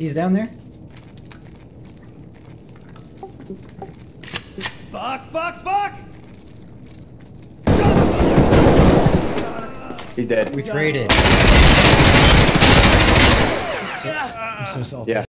He's down there. Fuck, fuck, fuck! He's dead. We traded. I'm so salty. Yeah.